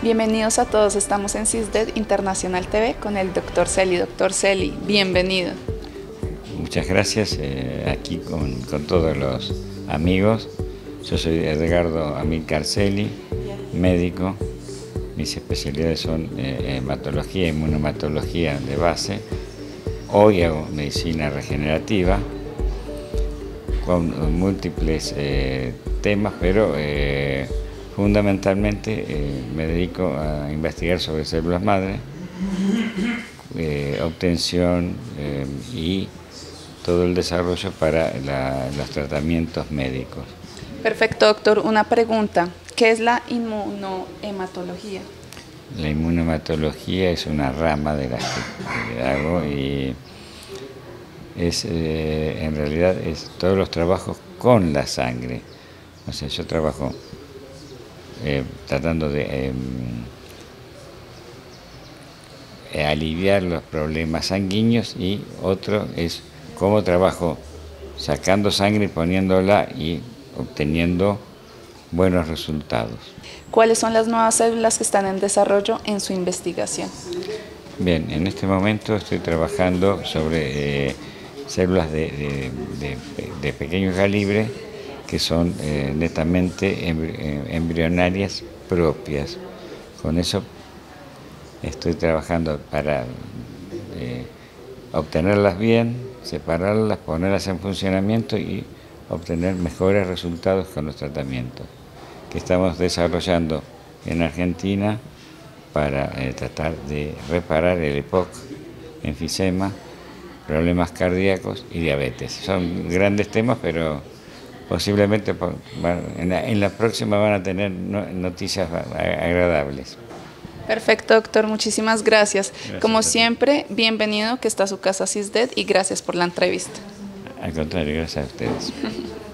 Bienvenidos a todos, estamos en CISDED Internacional TV con el doctor Celi. Doctor Celi, bienvenido. Muchas gracias, eh, aquí con, todos los amigos. Yo soy Edgardo Amilcar Celi, médico. Mis especialidades son eh, hematología y inmunomatología de base. Hoy hago medicina regenerativa con múltiples eh, temas, pero fundamentalmente eh, me dedico a investigar sobre células madre, obtención y todo el desarrollo para los tratamientos médicos. Perfecto, doctor. Una pregunta. ¿Qué es la inmunohematología? La inmunohematología es una rama de la que hago y es eh, en realidad es todos los trabajos con la sangre. O sea, yo trabajo eh, tratando de em, eh, aliviar los problemas sanguíneos y otro es cómo trabajo sacando sangre poniéndola y obteniendo buenos resultados. ¿Cuáles son las nuevas células que están en desarrollo en su investigación? Bien, en este momento estoy trabajando sobre células de, pequeño calibre que son eh, netamente eh, embrionarias propias. Con eso estoy trabajando para eh, obtenerlas bien, separarlas, ponerlas en funcionamiento y obtener mejores resultados con los tratamientos que estamos desarrollando en Argentina para tratar de reparar el EPOC, enfisema, problemas cardíacos y diabetes. Son grandes temas, pero posiblemente en la, próxima van a tener noticias agradables. Perfecto, doctor. Muchísimas gracias. Como siempre, bienvenido que está a su casa CISDED y gracias por la entrevista. Al contrario, gracias a ustedes.